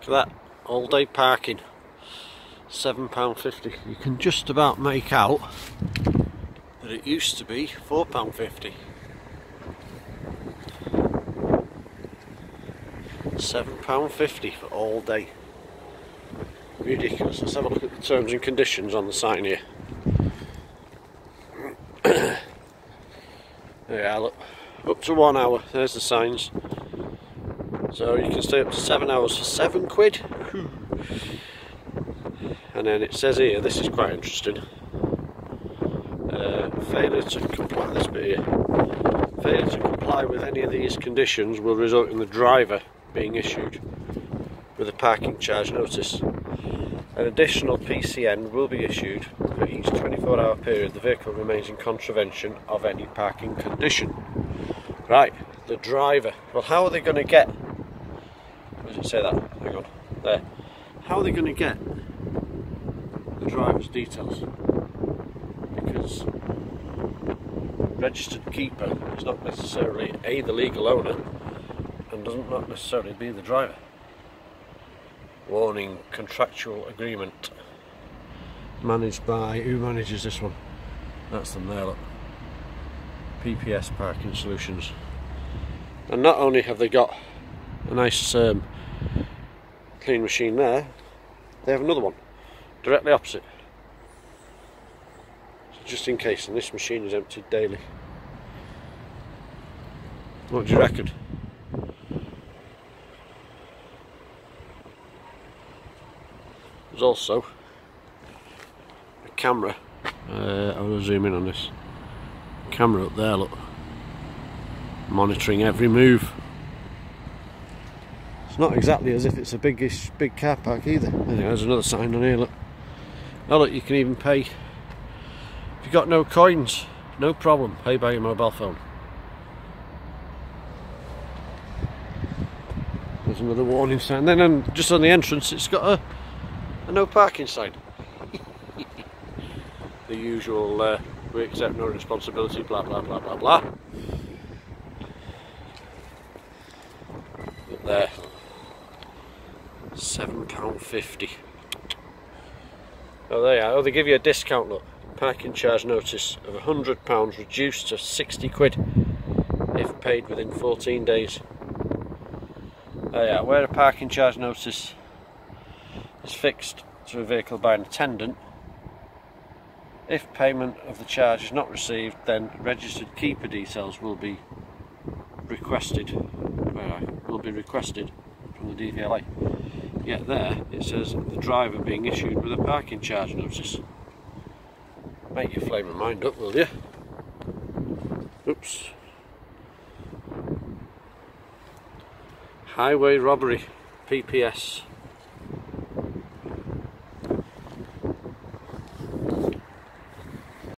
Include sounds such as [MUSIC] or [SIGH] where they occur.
Look at that, all day parking. £7.50. You can just about make out that it used to be £4.50. £7.50 for all day. Ridiculous. Let's have a look at the terms and conditions on the sign here. [COUGHS] there are, look. Up to one hour, there's the signs. So you can stay up to seven hours for seven quid. And then it says here, this is quite interesting. Uh, failure to comply, this bit here. Failure to comply with any of these conditions will result in the driver being issued with a parking charge notice. An additional PCN will be issued for each 24 hour period the vehicle remains in contravention of any parking condition. Right, the driver. Well, how are they going to get? Where say that? Hang on. There. How are they going to get the driver's details? Because registered keeper is not necessarily A, the legal owner, and doesn't not necessarily be the driver. Warning contractual agreement managed by who manages this one? That's them there, look. PPS Parking Solutions. And not only have they got a nice um, clean machine there, they have another one directly opposite. So just in case, and this machine is emptied daily. What do you reckon? There's also a camera. Uh, I will zoom in on this camera up there. Look, monitoring every move. Not exactly as if it's a biggish big car park either. Anyway, there's another sign on here. Look. Oh look, you can even pay. If you've got no coins, no problem. Pay by your mobile phone. There's another warning sign. Then um, just on the entrance, it's got a, a no parking sign. [LAUGHS] the usual uh, we accept no responsibility, blah blah blah blah blah. But there, seven pound fifty. Oh, there you are. Oh, they give you a discount. Look, parking charge notice of a hundred pounds reduced to sixty quid if paid within fourteen days. Oh yeah, where a parking charge notice is fixed to a vehicle by an attendant if payment of the charge is not received, then registered keeper details will be requested. Will be requested from the DVLA. Yet there it says the driver being issued with a parking charge notice. Make your flame of mind up, will you? Oops. Highway robbery, PPS.